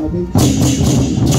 Amén.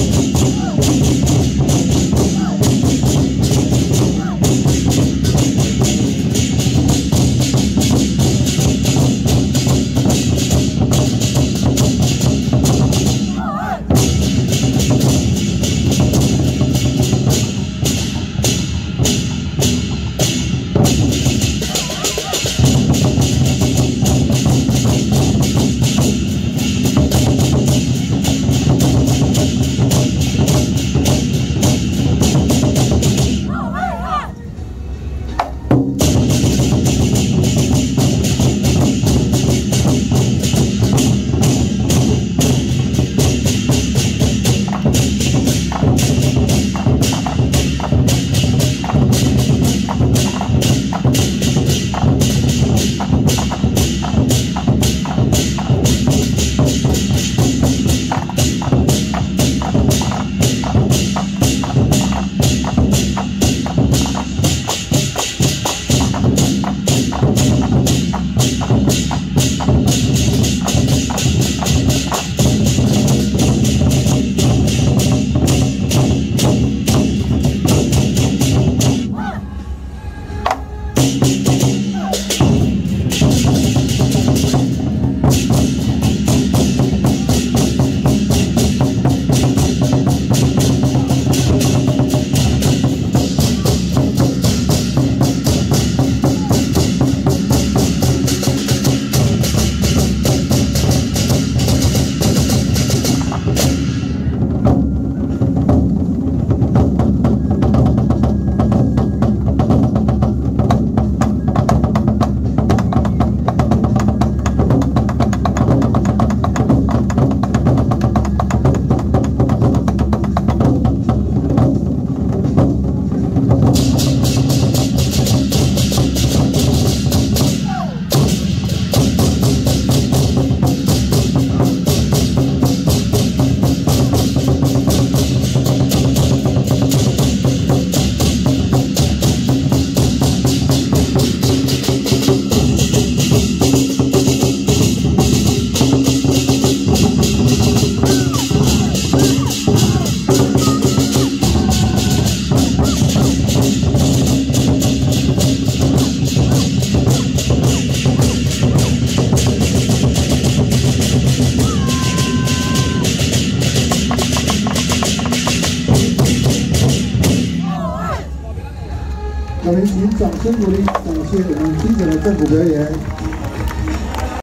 我们请掌声鼓励，感谢我们精彩的政府表演。